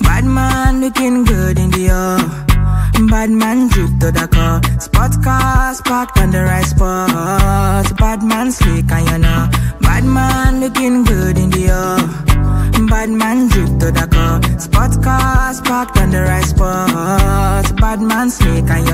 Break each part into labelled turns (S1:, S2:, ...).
S1: Bad man looking good in Dior. Bad man drip to the car. Spot cars parked on the right spot. Bad man slick and you know. Bad man looking good in Dior. Bad man drip to the car. Spot cars parked on the right spot. Bad man slick and you.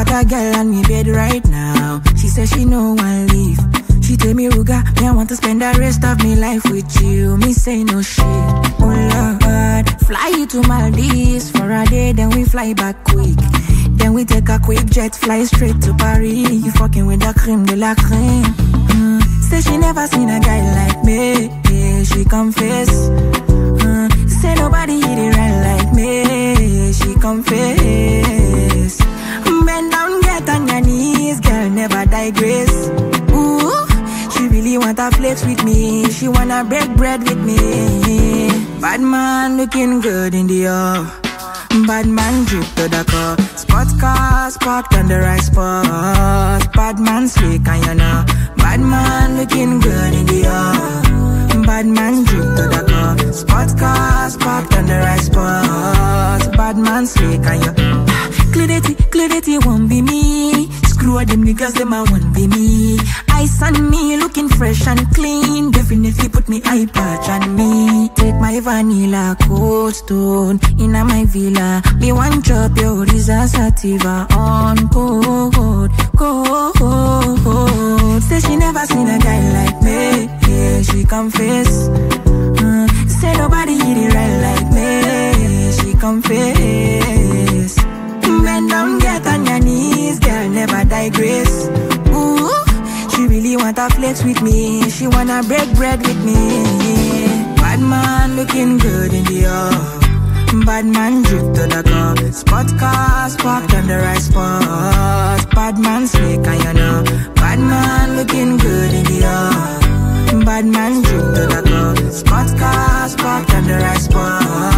S1: Got a girl on me bed right now. She says she no one leave. She tell me, Ruger, me I want to spend the rest of me life with you. Me say no shit. Oh Lord, fly you to Maldives for a day, then we fly back quick. Then we take a quick jet, fly straight to Paris. You fucking with the cream de la creme. Mm. Say she never seen a guy like me. Yeah, she confess. Mm. Say nobody wanna with me. She wanna break bread with me. Bad man looking good in Dior. Bad man drip to the car. Spot cars parked on the right spot. Bad man slick and you know. Bad man looking good in Dior. Bad man drip to the car. Spot cars parked on the right spot. Bad man slick and you. Clarity, clarity won't be me. Screw all them niggas, them I won't be me. Ice on me, fresh and clean. Definitely put me eye patch on me. Take my vanilla cold stone in my villa. Me one drop your Sativa on cold, cold. Say she never seen a guy like me. Yeah, she confess. Mm, say nobody hit it right like me. She confess. Bend down, get on your knees, girl, never digress. She really wanna flex with me. She wanna break bread with me. Bad man looking good in Dior. Bad man drip to the car. Spot cars parked on the right spot. Bad man slick and you know. Bad man looking good in Dior. Bad man drip to the car. Spot cars parked on the right spot.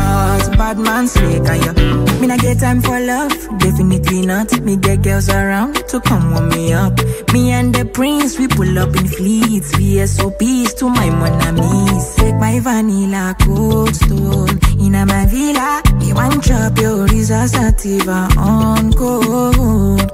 S1: Bad man slick and you. Me not get time for love, definitely not. Me get girls around to come warm me up. Me and the prince, we pull up in fleets. VSOPs to my monamis. Take my vanilla cold stone in my villa. Me one drop your Risa Sativa on cold.